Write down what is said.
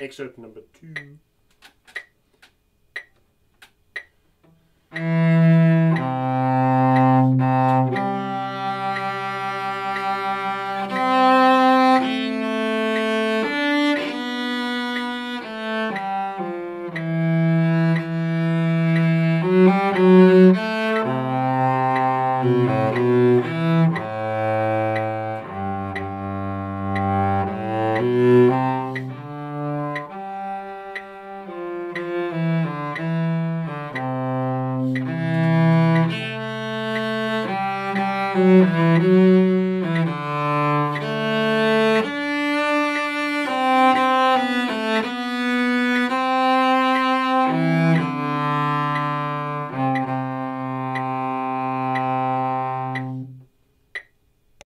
excerpt number two.